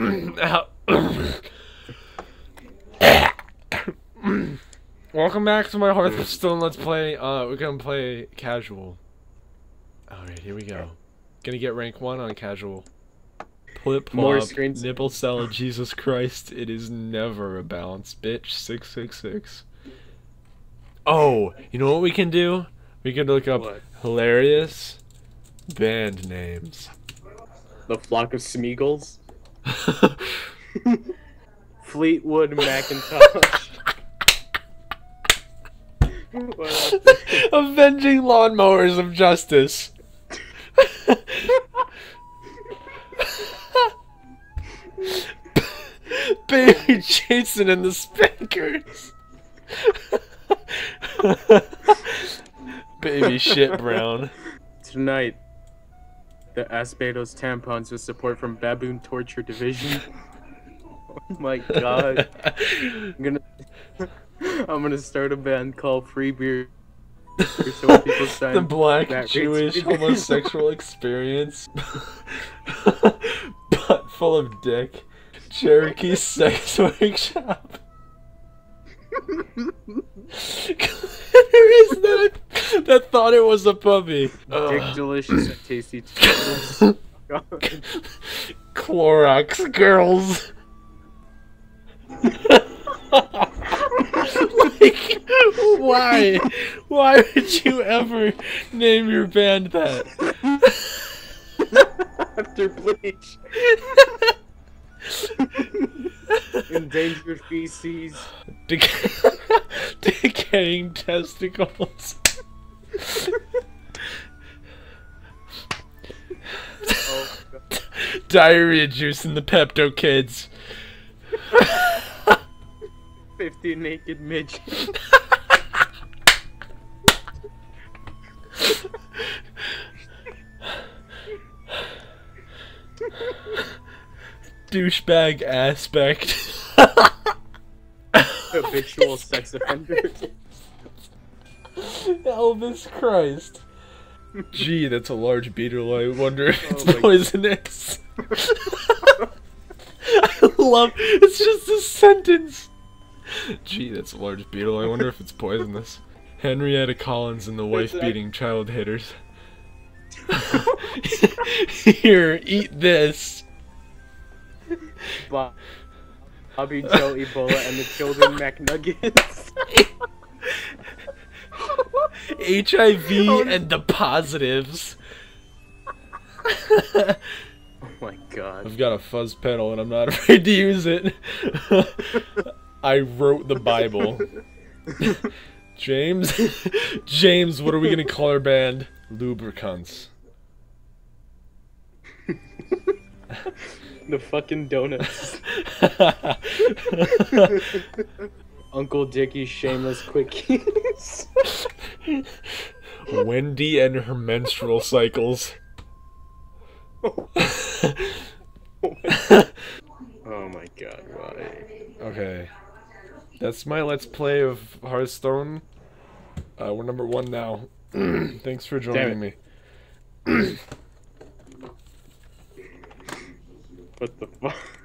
Welcome back to my Hearthstone Let's Play. Uh, we're gonna play casual. Alright, here we go. Gonna get rank 1 on casual. Flip More flop, screens. nipple salad, Jesus Christ, it is never a balance, bitch, 666. Oh, you know what we can do? We can look up What? hilarious band names. The flock of Smeagol's. Fleetwood Macintosh. Avenging lawnmowers of justice. Baby Jason and the Spankers. Baby shit brown. Tonight, the Asbestos tampons with support from Baboon Torture Division. oh my god. I'm gonna I'm gonna start a band called Free Beer. So when people sign the black Jewish homosexual experience. Butt full of dick. Cherokee sex workshop. Who is that? That thought it was a puppy. Dick delicious and tasty Clorox girls. like, why? Why would you ever name your band that? After bleach. Endangered feces. Dec- decaying testicles. Diarrhea juice in the Pepto Kids. 50 naked midgets. Douchebag aspect. Habitual sex offenders. Elvis Christ. Gee, that's a large beetle. I wonder if oh it's Oh my- poisonous. I love it's just a sentence. Gee, that's a large beetle. I wonder if it's poisonous. Henrietta Collins and the wife beating child haters. Here, eat this. Bob- Bobby Joe Ebola and the children McNuggets. HIV oh, and the positives. My god. I've got a fuzz pedal and I'm not afraid to use it. I wrote the Bible. James? James, what are we gonna call our band? Lubricants. The fucking donuts. Uncle Dickie's shameless quickies. Wendy and her menstrual cycles. oh my god, why? Okay. That's my let's play of Hearthstone. Uh, we're number one now. Thanks for joining me. What the fuck?